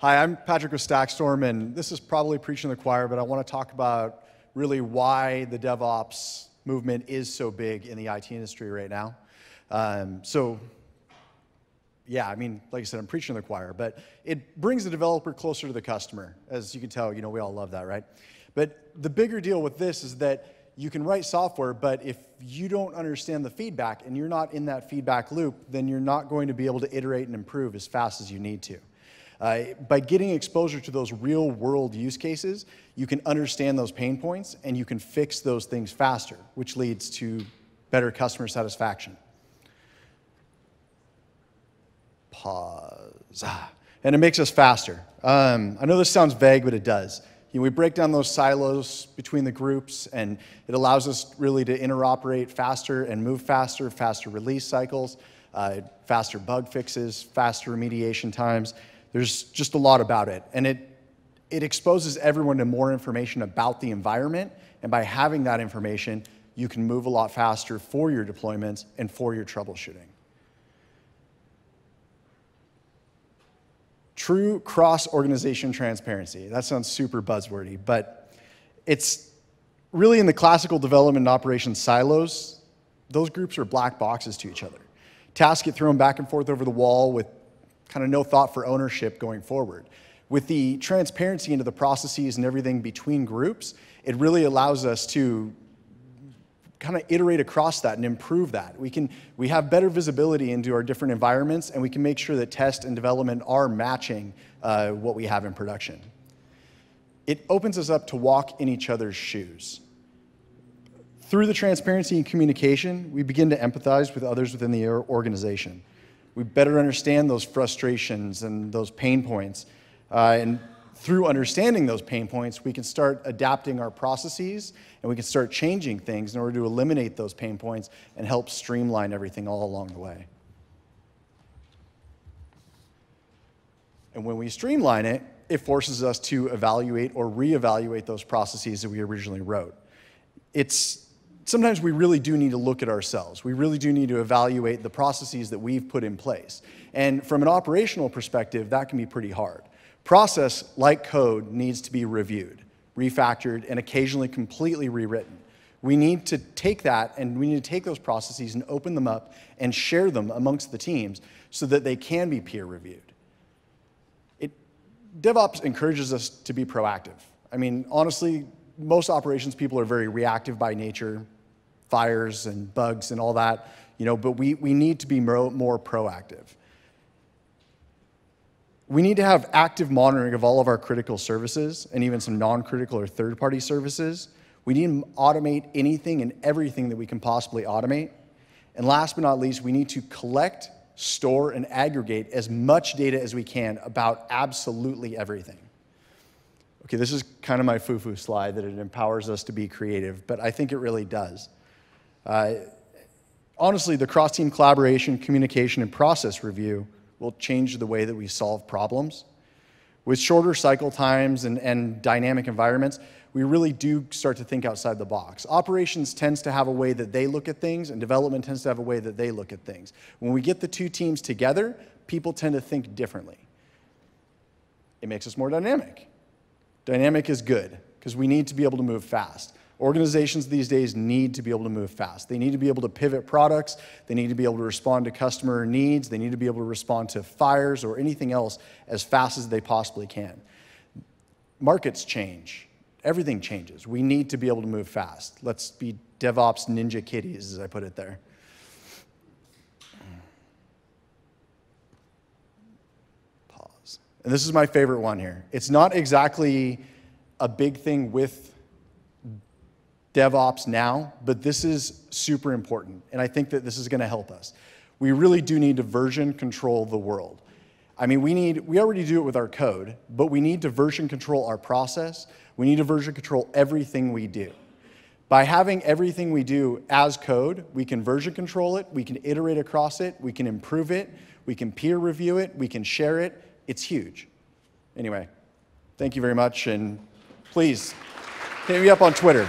Hi, I'm Patrick with StackStorm, and this is probably preaching the choir, but I want to talk about really why the DevOps movement is so big in the IT industry right now. Um, so, yeah, I mean, like I said, I'm preaching the choir, but it brings the developer closer to the customer. As you can tell, you know, we all love that, right? But the bigger deal with this is that you can write software, but if you don't understand the feedback and you're not in that feedback loop, then you're not going to be able to iterate and improve as fast as you need to. Uh, by getting exposure to those real world use cases, you can understand those pain points and you can fix those things faster, which leads to better customer satisfaction. Pause. Ah. And it makes us faster. Um, I know this sounds vague, but it does. You know, we break down those silos between the groups, and it allows us really to interoperate faster and move faster, faster release cycles, uh, faster bug fixes, faster remediation times. There's just a lot about it. And it, it exposes everyone to more information about the environment. And by having that information, you can move a lot faster for your deployments and for your troubleshooting. True cross-organization transparency. That sounds super buzzwordy, but it's really in the classical development and operations silos, those groups are black boxes to each other. Tasks get thrown back and forth over the wall with kind of no thought for ownership going forward. With the transparency into the processes and everything between groups, it really allows us to kind of iterate across that and improve that. We can we have better visibility into our different environments, and we can make sure that test and development are matching uh, what we have in production. It opens us up to walk in each other's shoes. Through the transparency and communication, we begin to empathize with others within the organization we better understand those frustrations and those pain points. Uh, and through understanding those pain points, we can start adapting our processes and we can start changing things in order to eliminate those pain points and help streamline everything all along the way. And when we streamline it, it forces us to evaluate or reevaluate those processes that we originally wrote. It's sometimes we really do need to look at ourselves. We really do need to evaluate the processes that we've put in place. And from an operational perspective, that can be pretty hard. Process, like code, needs to be reviewed, refactored, and occasionally completely rewritten. We need to take that and we need to take those processes and open them up and share them amongst the teams so that they can be peer reviewed. It, DevOps encourages us to be proactive. I mean, honestly, most operations people are very reactive by nature fires and bugs and all that, you know, but we, we need to be more, more proactive. We need to have active monitoring of all of our critical services and even some non-critical or third-party services. We need to automate anything and everything that we can possibly automate. And last but not least, we need to collect, store, and aggregate as much data as we can about absolutely everything. Okay, this is kind of my foo-foo slide that it empowers us to be creative, but I think it really does. Uh, honestly, the cross-team collaboration, communication, and process review will change the way that we solve problems. With shorter cycle times and, and dynamic environments, we really do start to think outside the box. Operations tends to have a way that they look at things, and development tends to have a way that they look at things. When we get the two teams together, people tend to think differently. It makes us more dynamic. Dynamic is good because we need to be able to move fast. Organizations these days need to be able to move fast. They need to be able to pivot products. They need to be able to respond to customer needs. They need to be able to respond to fires or anything else as fast as they possibly can. Markets change. Everything changes. We need to be able to move fast. Let's be DevOps ninja kitties, as I put it there. Pause. And this is my favorite one here. It's not exactly a big thing with DevOps now, but this is super important. And I think that this is going to help us. We really do need to version control the world. I mean, we need, we already do it with our code, but we need to version control our process. We need to version control everything we do. By having everything we do as code, we can version control it, we can iterate across it, we can improve it, we can peer review it, we can share it. It's huge. Anyway, thank you very much, and please hit me up on Twitter.